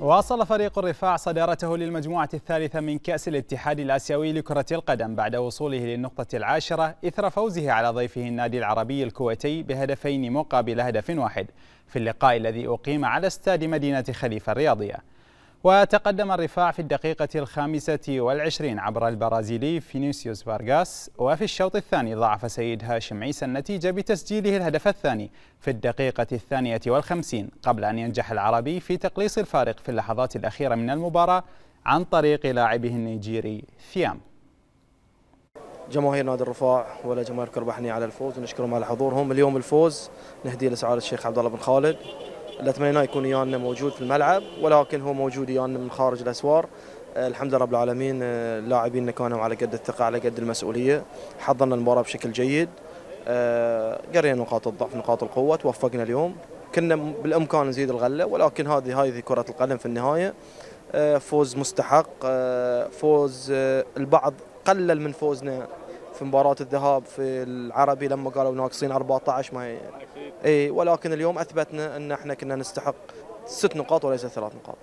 واصل فريق الرفاع صدارته للمجموعة الثالثة من كأس الاتحاد الآسيوي لكرة القدم بعد وصوله للنقطة العاشرة إثر فوزه على ضيفه النادي العربي الكويتي بهدفين مقابل هدف واحد في اللقاء الذي أقيم على استاد مدينة خليفة الرياضية. وتقدم الرفاع في الدقيقة الخامسة والعشرين عبر البرازيلي فينيسيوس فارغاس وفي الشوط الثاني ضاعف سيد هاشم عيسى النتيجة بتسجيله الهدف الثاني في الدقيقة الثانية والخمسين قبل أن ينجح العربي في تقليص الفارق في اللحظات الأخيرة من المباراة عن طريق لاعبه النيجيري ثيام. جماهير نادي الرفاع ولا جماهير كربحني على الفوز ونشكرهم على حضورهم. اليوم الفوز نهديه لسعادة الشيخ عبد الله بن خالد. اللي اتمنى يكون ويانا موجود في الملعب ولكن هو موجود ويانا من خارج الأسوار. آه، الحمد لله رب العالمين آه، لاعبينا كانوا على قد الثقة على قد المسؤولية. حضرنا المباراة بشكل جيد. آه، قرينا نقاط الضعف نقاط القوة توفقنا اليوم. كنا بالإمكان نزيد الغلة ولكن هذه هذه كرة القدم في النهاية فوز مستحق. فوز البعض قلل من فوزنا في مباراة الذهاب في العربي لما قالوا ناقصين 14 ما إي ولكن اليوم أثبتنا أن إحنا كنا نستحق ست نقاط وليس ثلاث نقاط.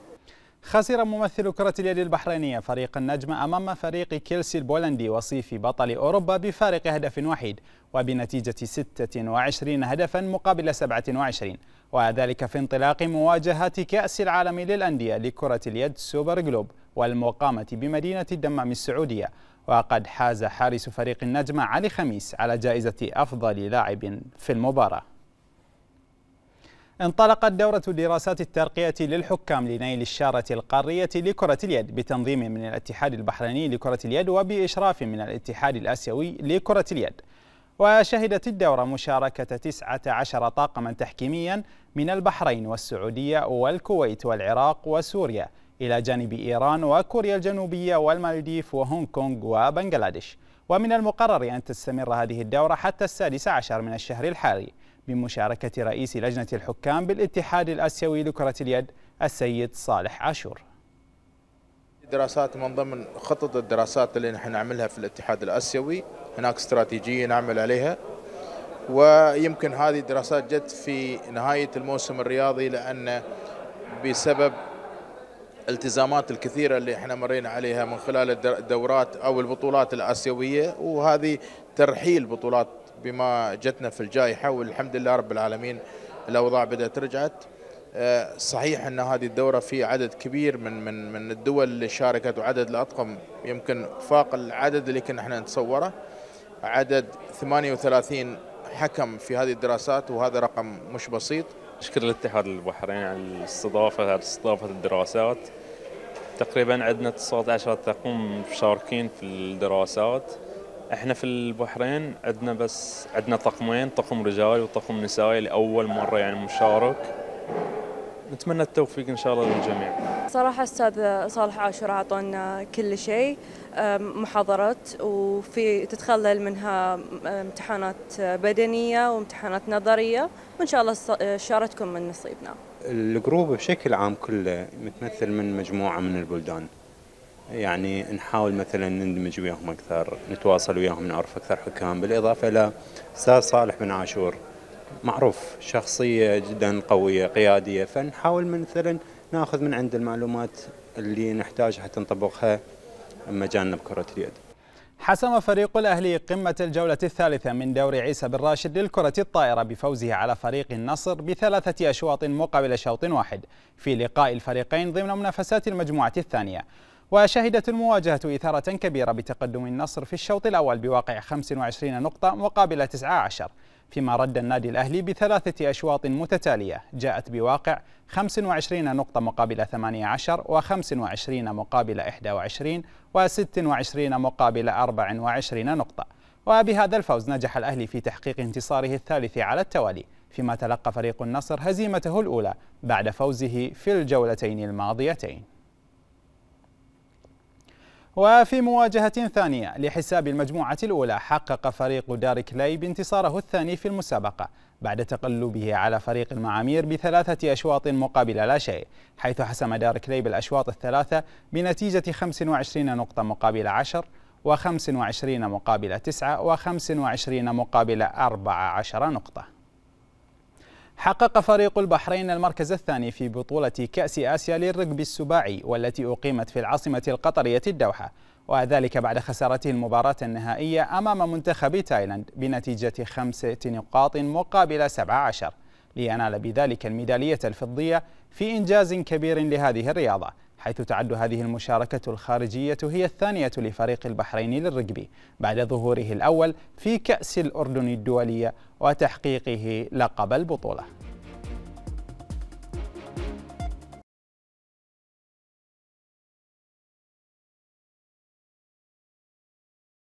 خسر ممثل كرة اليد البحرينية فريق النجمة أمام فريق كيلسي البولندي وصيف بطل أوروبا بفارق هدف واحد وبنتيجة 26 هدفا مقابل 27 وذلك في انطلاق مواجهة كأس العالم للأندية لكرة اليد سوبر جلوب والمقامة بمدينة الدمام السعودية. وقد حاز حارس فريق النجمة علي خميس على جائزة أفضل لاعب في المباراة. انطلقت دورة دراسات الترقية للحكام لنيل الشارة القارية لكرة اليد بتنظيم من الاتحاد البحريني لكرة اليد وبإشراف من الاتحاد الآسيوي لكرة اليد. وشهدت الدورة مشاركة 19 طاقما تحكيميا من البحرين والسعودية والكويت والعراق وسوريا إلى جانب إيران وكوريا الجنوبية والمالديف وهونغ كونغ وبنغلاديش. ومن المقرر أن تستمر هذه الدورة حتى السادس عشر من الشهر الحالي. بمشاركة رئيس لجنة الحكام بالاتحاد الآسيوي لكرة اليد السيد صالح عاشور. دراسات من ضمن خطط الدراسات اللي نحن نعملها في الاتحاد الآسيوي هناك استراتيجية نعمل عليها ويمكن هذه الدراسات جت في نهاية الموسم الرياضي لأن بسبب الالتزامات الكثيرة اللي إحنا مرينا عليها من خلال الدورات أو البطولات الآسيوية وهذه ترحيل بطولات بما جتنا في الجائحة والحمد لله رب العالمين الأوضاع بدأت رجعت. آه، صحيح أن هذه الدورة في عدد كبير من من من الدول اللي شاركت وعدد الأطقم يمكن فاق العدد اللي كنا إحنا نتصوره. عدد 38 حكم في هذه الدراسات وهذا رقم مش بسيط. أشكر الاتحاد البحريني على الاستضافة على استضافة الدراسات. تقريبا عندنا 19 طاقم مشاركين في الدراسات. إحنا في البحرين عندنا بس عندنا طقمين طقم رجالي وطقم نسائي لأول مرة يعني مشارك نتمنى التوفيق إن شاء الله للجميع. صراحة أستاذ صالح عاشور اعطونا كل شيء محاضرات وفي تتخلل منها امتحانات بدنية وامتحانات نظرية وإن شاء الله شارتكم من نصيبنا. الجروب بشكل عام كله متمثل من مجموعة من البلدان. يعني نحاول مثلا نندمج وياهم أكثر، نتواصل وياهم نعرف أكثر حكام، بالإضافة إلى أستاذ صالح بن عاشور معروف شخصية جدا قوية قيادية، فنحاول مثلا نأخذ من عنده المعلومات اللي نحتاجها حتى نطبقها مجالنا بكرة اليد. حسم فريق الأهلي قمة الجولة الثالثة من دوري عيسى بن راشد للكرة الطائرة بفوزه على فريق النصر بثلاثة أشواط مقابل شوط واحد في لقاء الفريقين ضمن منافسات المجموعة الثانية وشهدت المواجهة إثارة كبيرة بتقدم النصر في الشوط الأول بواقع 25 نقطة مقابل 19 فيما رد النادي الأهلي بثلاثة أشواط متتالية جاءت بواقع 25 نقطة مقابل 18 و25 مقابل 21 و26 مقابل 24 نقطة. وبهذا الفوز نجح الأهلي في تحقيق انتصاره الثالث على التوالي فيما تلقى فريق النصر هزيمته الأولى بعد فوزه في الجولتين الماضيتين. وفي مواجهة ثانية لحساب المجموعة الأولى حقق فريق دار كليب انتصاره الثاني في المسابقة بعد تقلبه على فريق المعامير بثلاثة أشواط مقابل لا شيء حيث حسم دار كليب الأشواط الثلاثة بنتيجة 25 نقطة مقابل 10 و25 مقابل 9 و25 مقابل 14 نقطة. حقق فريق البحرين المركز الثاني في بطولة كأس آسيا للركب السباعي والتي أقيمت في العاصمة القطرية الدوحة. وذلك بعد خسارته المباراة النهائية أمام منتخب تايلاند بنتيجة خمسة نقاط مقابل 17 لينال بذلك الميدالية الفضية في إنجاز كبير لهذه الرياضة. حيث تعد هذه المشاركة الخارجية هي الثانية لفريق البحرين للرجبي بعد ظهوره الأول في كأس الأردن الدولية وتحقيقه لقب البطولة.